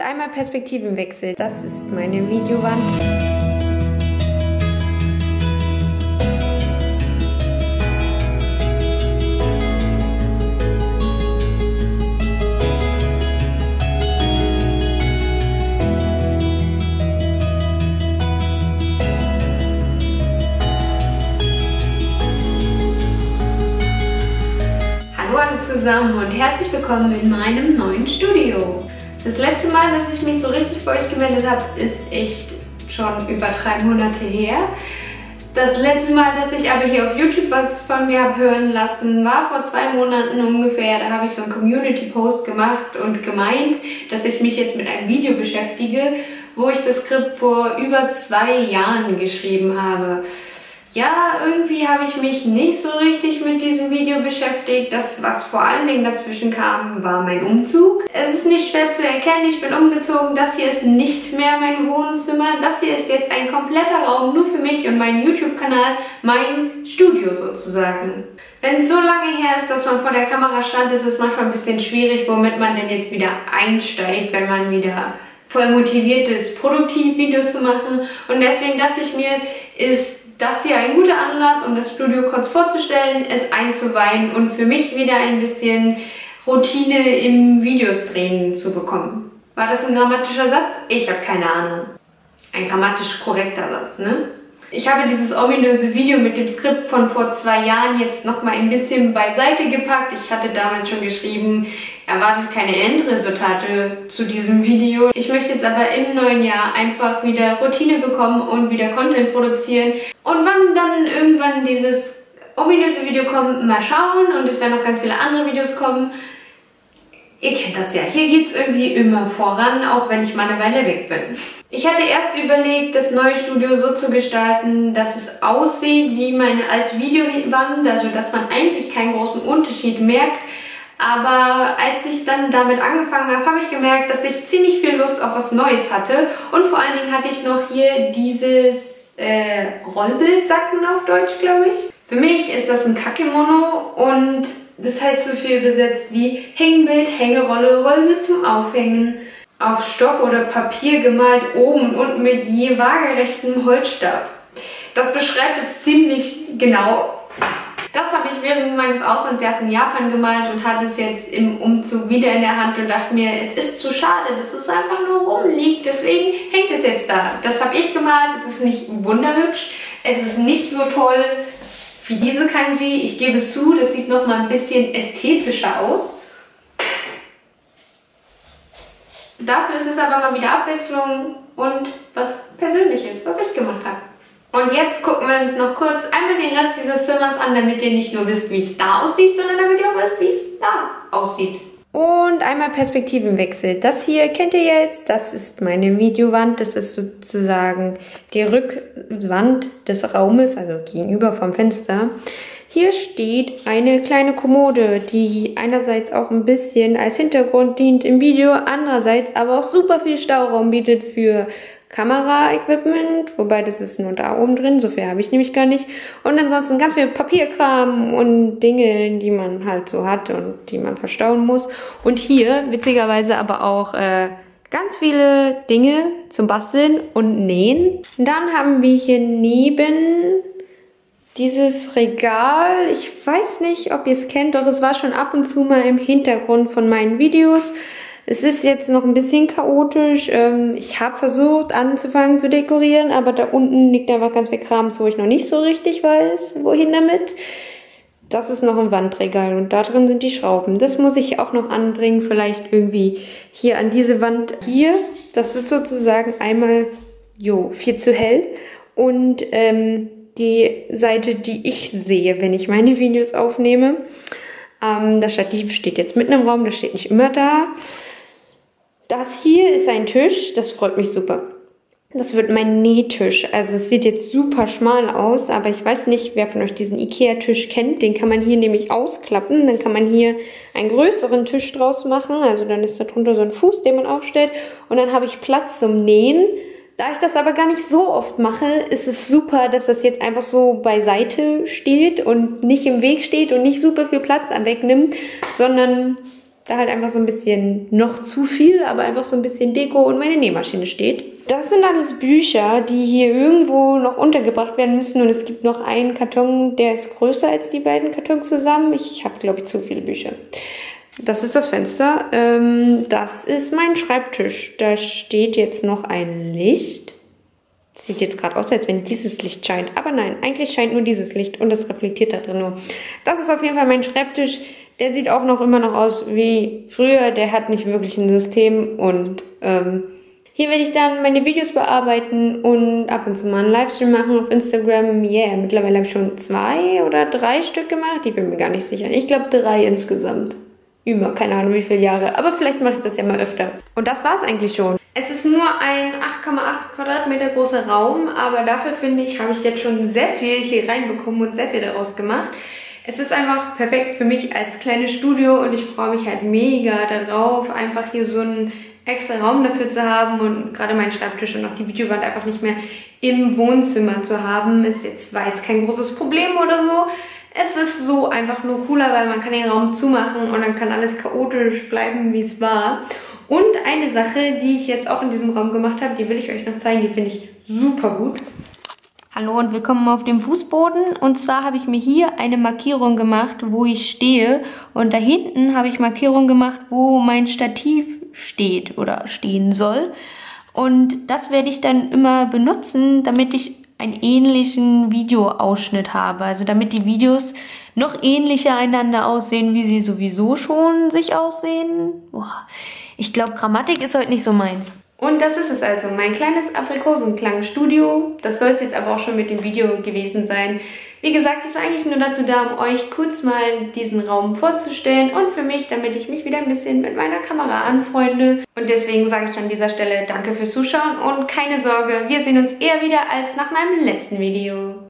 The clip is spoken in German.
Und einmal Perspektivenwechsel. Das ist meine Videowand. zusammen und herzlich willkommen in meinem neuen Studio. Das letzte Mal, dass ich mich so richtig bei euch gemeldet habe, ist echt schon über drei Monate her. Das letzte Mal, dass ich aber hier auf YouTube was von mir habe hören lassen, war vor zwei Monaten ungefähr. Da habe ich so einen Community-Post gemacht und gemeint, dass ich mich jetzt mit einem Video beschäftige, wo ich das Skript vor über zwei Jahren geschrieben habe. Ja, irgendwie habe ich mich nicht so richtig mit diesem Video beschäftigt. Das, was vor allen Dingen dazwischen kam, war mein Umzug. Es ist nicht schwer zu erkennen, ich bin umgezogen. Das hier ist nicht mehr mein Wohnzimmer. Das hier ist jetzt ein kompletter Raum nur für mich und meinen YouTube-Kanal, mein Studio sozusagen. Wenn es so lange her ist, dass man vor der Kamera stand, ist es manchmal ein bisschen schwierig, womit man denn jetzt wieder einsteigt, wenn man wieder voll motiviert ist, produktiv Videos zu machen. Und deswegen dachte ich mir, ist das hier ein guter Anlass, um das Studio kurz vorzustellen, es einzuweihen und für mich wieder ein bisschen Routine im Videos drehen zu bekommen. War das ein grammatischer Satz? Ich habe keine Ahnung. Ein grammatisch korrekter Satz, ne? Ich habe dieses ominöse Video mit dem Skript von vor zwei Jahren jetzt nochmal ein bisschen beiseite gepackt. Ich hatte damals schon geschrieben, erwartet keine Endresultate zu diesem Video. Ich möchte jetzt aber im neuen Jahr einfach wieder Routine bekommen und wieder Content produzieren. Und wann dann irgendwann dieses ominöse Video kommt, mal schauen. Und es werden noch ganz viele andere Videos kommen. Ihr kennt das ja, hier geht es irgendwie immer voran, auch wenn ich mal eine Weile weg bin. Ich hatte erst überlegt, das neue Studio so zu gestalten, dass es aussieht wie meine alte Videowand, also dass man eigentlich keinen großen Unterschied merkt. Aber als ich dann damit angefangen habe, habe ich gemerkt, dass ich ziemlich viel Lust auf was Neues hatte. Und vor allen Dingen hatte ich noch hier dieses äh, Rollbild, sagt man auf Deutsch, glaube ich. Für mich ist das ein Kakemono und das heißt so viel besetzt wie Hängbild, Hängerolle, Rollbild zum Aufhängen, auf Stoff oder Papier gemalt, oben und unten mit je waagerechtem Holzstab. Das beschreibt es ziemlich genau. Das habe ich während meines Auslandsjahres in Japan gemalt und hatte es jetzt im Umzug wieder in der Hand und dachte mir, es ist zu schade, dass es einfach nur rumliegt, deswegen hängt es jetzt da. Das habe ich gemalt, es ist nicht wunderhübsch, es ist nicht so toll, wie diese Kanji. Ich gebe es zu, das sieht noch mal ein bisschen ästhetischer aus. Dafür ist es aber mal wieder Abwechslung und was Persönliches, was ich gemacht habe. Und jetzt gucken wir uns noch kurz einmal den Rest dieses Zimmers an, damit ihr nicht nur wisst, wie es da aussieht, sondern damit ihr auch wisst, wie es da aussieht. Und einmal Perspektivenwechsel. Das hier kennt ihr jetzt, das ist meine Videowand. Das ist sozusagen die Rückwand des Raumes, also gegenüber vom Fenster. Hier steht eine kleine Kommode, die einerseits auch ein bisschen als Hintergrund dient im Video, andererseits aber auch super viel Stauraum bietet für Kameraequipment, wobei das ist nur da oben drin, so viel habe ich nämlich gar nicht. Und ansonsten ganz viel Papierkram und Dinge, die man halt so hat und die man verstauen muss. Und hier, witzigerweise aber auch äh, ganz viele Dinge zum Basteln und Nähen. Dann haben wir hier neben dieses Regal, ich weiß nicht, ob ihr es kennt, doch es war schon ab und zu mal im Hintergrund von meinen Videos. Es ist jetzt noch ein bisschen chaotisch. Ähm, ich habe versucht anzufangen zu dekorieren, aber da unten liegt einfach ganz viel Kram, wo ich noch nicht so richtig weiß, wohin damit. Das ist noch ein Wandregal und da drin sind die Schrauben. Das muss ich auch noch anbringen, vielleicht irgendwie hier an diese Wand hier. Das ist sozusagen einmal, jo, viel zu hell und ähm, die Seite, die ich sehe, wenn ich meine Videos aufnehme. Ähm, das Stativ steht jetzt mitten im Raum, das steht nicht immer da. Das hier ist ein Tisch, das freut mich super. Das wird mein Nähtisch. Also es sieht jetzt super schmal aus, aber ich weiß nicht, wer von euch diesen Ikea-Tisch kennt. Den kann man hier nämlich ausklappen. Dann kann man hier einen größeren Tisch draus machen. Also dann ist da drunter so ein Fuß, den man aufstellt. Und dann habe ich Platz zum Nähen. Da ich das aber gar nicht so oft mache, ist es super, dass das jetzt einfach so beiseite steht und nicht im Weg steht und nicht super viel Platz wegnimmt, sondern Da halt einfach so ein bisschen noch zu viel, aber einfach so ein bisschen Deko und meine Nähmaschine steht. Das sind alles Bücher, die hier irgendwo noch untergebracht werden müssen. Und es gibt noch einen Karton, der ist größer als die beiden Kartons zusammen. Ich habe, glaube ich, zu viele Bücher. Das ist das Fenster. Ähm, das ist mein Schreibtisch. Da steht jetzt noch ein Licht. Sieht jetzt gerade aus, als wenn dieses Licht scheint. Aber nein, eigentlich scheint nur dieses Licht und das reflektiert da drin nur. Das ist auf jeden Fall mein Schreibtisch. Der sieht auch noch immer noch aus wie früher. Der hat nicht wirklich ein System und ähm, hier werde ich dann meine Videos bearbeiten und ab und zu mal einen Livestream machen auf Instagram. Yeah, mittlerweile habe ich schon zwei oder drei Stück gemacht. Ich bin mir gar nicht sicher. Ich glaube drei insgesamt. Über, keine Ahnung wie viele Jahre. Aber vielleicht mache ich das ja mal öfter. Und das war es eigentlich schon. Es ist nur ein 8,8 Quadratmeter großer Raum, aber dafür finde ich, habe ich jetzt schon sehr viel hier reinbekommen und sehr viel daraus gemacht. Es ist einfach perfekt für mich als kleines Studio und ich freue mich halt mega darauf, einfach hier so einen extra Raum dafür zu haben und gerade meinen Schreibtisch und auch die Videowand einfach nicht mehr im Wohnzimmer zu haben, ist jetzt weiß kein großes Problem oder so. Es ist so einfach nur cooler, weil man kann den Raum zumachen und dann kann alles chaotisch bleiben, wie es war. Und eine Sache, die ich jetzt auch in diesem Raum gemacht habe, die will ich euch noch zeigen, die finde ich super gut. Hallo und willkommen auf dem Fußboden. Und zwar habe ich mir hier eine Markierung gemacht, wo ich stehe. Und da hinten habe ich Markierung gemacht, wo mein Stativ steht oder stehen soll. Und das werde ich dann immer benutzen, damit ich einen ähnlichen Videoausschnitt habe. Also damit die Videos noch ähnlicher einander aussehen, wie sie sowieso schon sich aussehen. Boah. Ich glaube, Grammatik ist heute nicht so meins. Und das ist es also, mein kleines Aprikosenklang-Studio. Das soll es jetzt aber auch schon mit dem Video gewesen sein. Wie gesagt, es war eigentlich nur dazu da, um euch kurz mal diesen Raum vorzustellen und für mich, damit ich mich wieder ein bisschen mit meiner Kamera anfreunde. Und deswegen sage ich an dieser Stelle danke fürs Zuschauen und keine Sorge, wir sehen uns eher wieder als nach meinem letzten Video.